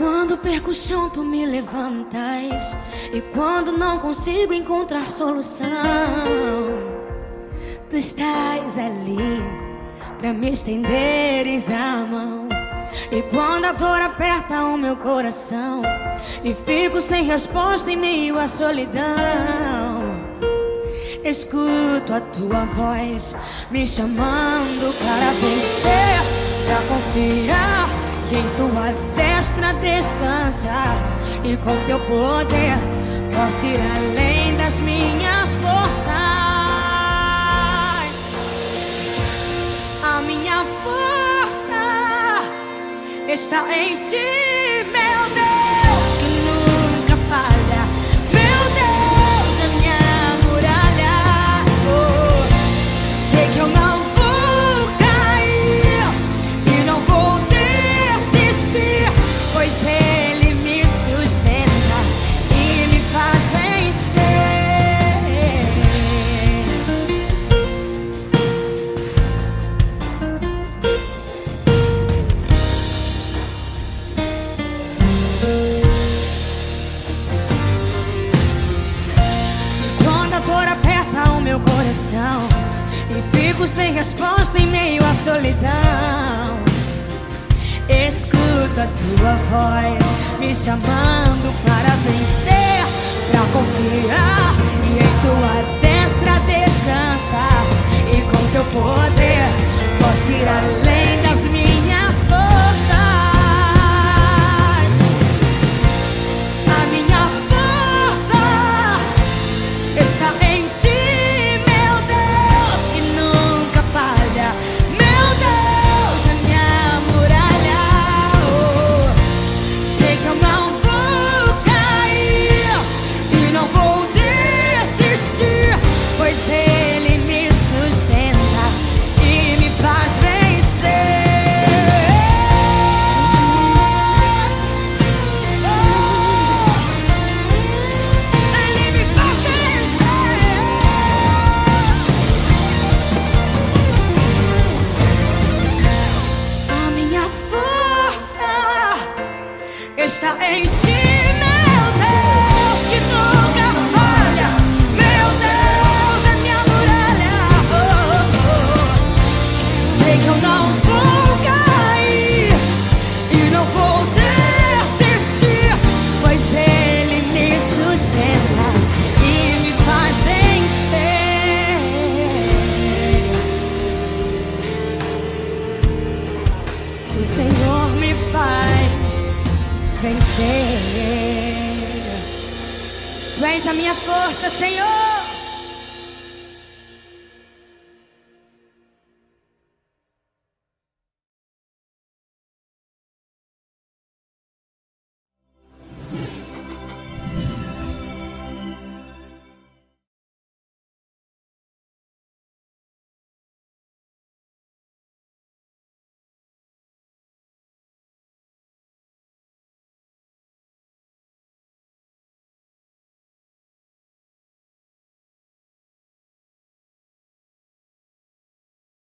Quando perco o chão, tu me levantas. E quando não consigo encontrar solução, tu estás ali pra me estenderes a mão. E quando a dor aperta o meu coração, e fico sem resposta em meio à solidão. Escuto a tua voz me chamando para vencer, para confiar que em tua destra descansa e com teu poder posso ir além das minhas forças. A minha força está em ti, fico sem resposta em meio à solidão. Escuto a tua voz me chamando para vencer Pra confiar vencer. Tu és a minha força, Senhor.